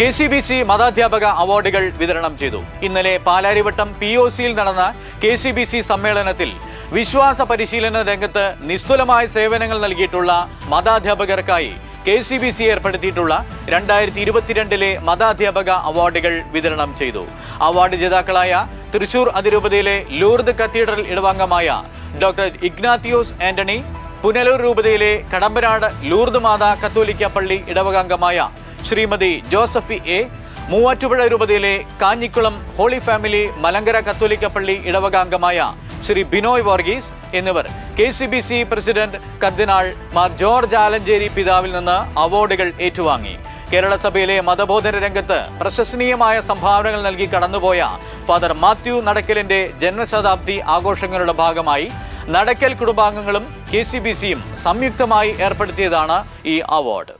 K C B C മതാധ്യാപക അവാർഡുകൾ വിതരണം ചെയ്തു. ഇന്നലെ പാലാരിവട്ടം പി ഒ സിയിൽ നടന്ന കെ സി ബി സി സമ്മേളനത്തിൽ വിശ്വാസ പരിശീലന രംഗത്ത് നിസ്തുലമായ സേവനങ്ങൾ നൽകിയിട്ടുള്ള മതാധ്യാപകർക്കായി കെ സി ബി സി ഏർപ്പെടുത്തിയിട്ടുള്ള രണ്ടായിരത്തി ഇരുപത്തിരണ്ടിലെ മതാധ്യാപക അവാർഡുകൾ വിതരണം ചെയ്തു. അവാർഡ് ജേതാക്കളായ തൃശൂർ അതിരൂപതയിലെ ലൂർദ് കത്തീഡ്രൽ ഇടവാംഗമായ ഡോക്ടർ ഇഗ്നാത്തിയോസ് ആന്റണി പുനലൂർ രൂപതയിലെ കടമ്പനാട് ലൂർദ് മാതാ കത്തോലിക്ക പള്ളി ഇടവകാംഗമായ ശ്രീമതി ജോസഫി എ മൂവാറ്റുപുഴ രൂപതയിലെ കാഞ്ഞിക്കുളം ഹോളി ഫാമിലി മലങ്കര കത്തോലിക്ക പള്ളി ഇടവകാംഗമായ ശ്രീ ബിനോയ് വർഗീസ് എന്നിവർ. K C B C president cardinal Mar George Alencherry പിതാവിൽ നിന്ന് അവാർഡുകൾ ഏറ്റുവാങ്ങി. കേരള സഭയിലെ മതബോധന രംഗത്ത് പ്രശംസനീയമായ സംഭാവനകൾ നൽകി കടന്നുപോയ ഫാദർ മാത്യു നടക്കലിന്റെ ജന്മശതാബ്ദി ആഘോഷങ്ങളുടെ ഭാഗമായി നടക്കൽ കുടുംബാംഗങ്ങളും കെ സി ബി സിയും സംയുക്തമായി ഏർപ്പെടുത്തിയതാണ് ഈ അവാർഡ്.